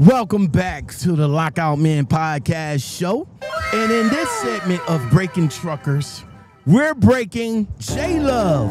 Welcome back to the Lockout Men podcast show. And in this segment of Breaking Truckers, we're breaking J Love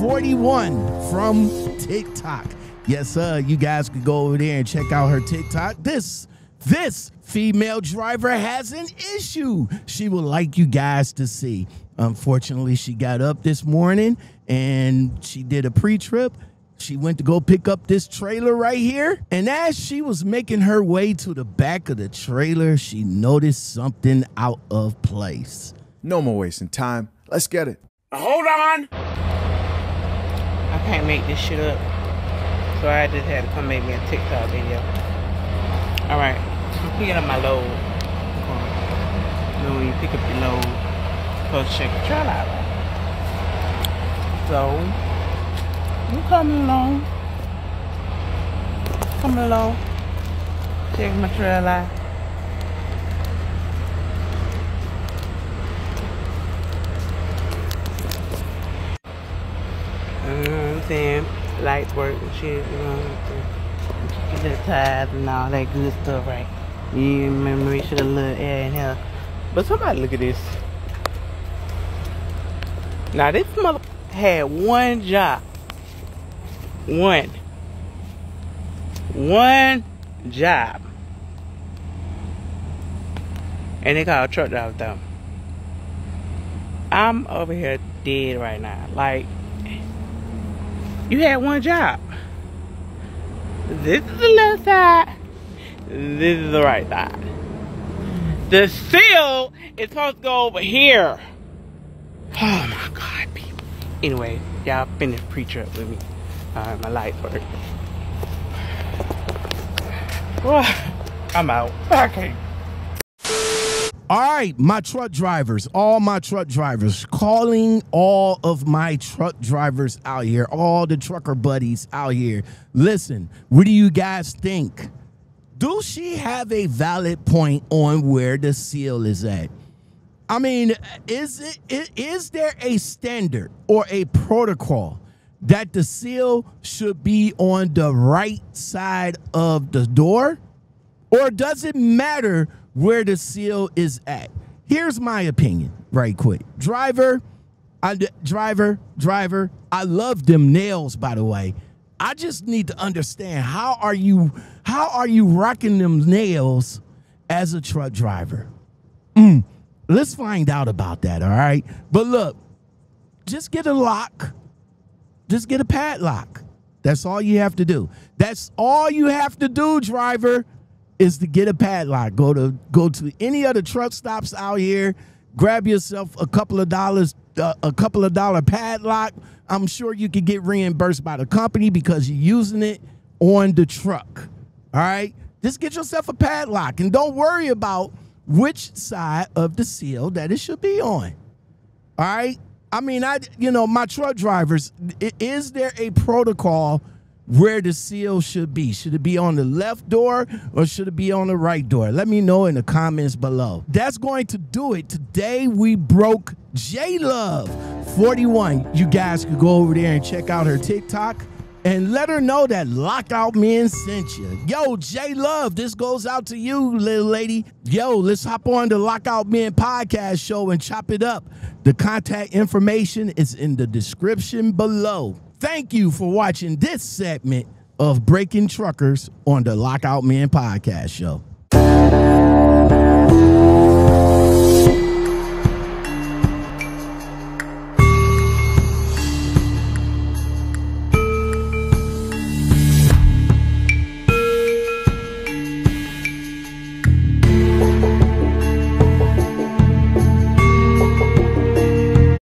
41 from TikTok. Yes, sir. You guys could go over there and check out her TikTok. This this female driver has an issue she would like you guys to see. Unfortunately, she got up this morning and she did a pre-trip she went to go pick up this trailer right here. And as she was making her way to the back of the trailer, she noticed something out of place. No more wasting time. Let's get it. Hold on. I can't make this shit up. So I just had to come make me a TikTok video. Alright. I'm picking up my load. You know when you pick up your load, supposed to check the trailer out. So you coming along. Coming along. Check my trail out. I'm saying? Light work and shit, you know what I'm saying? Get the tires and all that good stuff, right? You remember we should have little air in here. But somebody look at this. Now this mother had one job. One. One job. And they call a truck driver though. I'm over here dead right now. Like, you had one job. This is the left side. This is the right side. The seal is supposed to go over here. Oh my God, people. Anyway, y'all finish pre-trip with me. Alright, my light work. I'm out. Okay. All right, my truck drivers, all my truck drivers, calling all of my truck drivers out here, all the trucker buddies out here. Listen, what do you guys think? Do she have a valid point on where the seal is at? I mean, is it is there a standard or a protocol that the seal should be on the right side of the door? Or does it matter where the seal is at? Here's my opinion, right quick. Driver, I, driver, driver, I love them nails, by the way. I just need to understand how are you how are you rocking them nails as a truck driver? Mm, let's find out about that, all right? But look, just get a lock just get a padlock. That's all you have to do. That's all you have to do, driver, is to get a padlock. Go to go to any other truck stops out here, grab yourself a couple of dollars, uh, a couple of dollar padlock. I'm sure you could get reimbursed by the company because you're using it on the truck. All right? Just get yourself a padlock and don't worry about which side of the seal that it should be on. All right? I mean, I you know my truck drivers. Is there a protocol where the seal should be? Should it be on the left door or should it be on the right door? Let me know in the comments below. That's going to do it. Today we broke J Love 41. You guys could go over there and check out her TikTok and let her know that Lockout Men sent you. Yo, J Love, this goes out to you, little lady. Yo, let's hop on the Lockout Men podcast show and chop it up. The contact information is in the description below. Thank you for watching this segment of Breaking Truckers on the Lockout Men podcast show.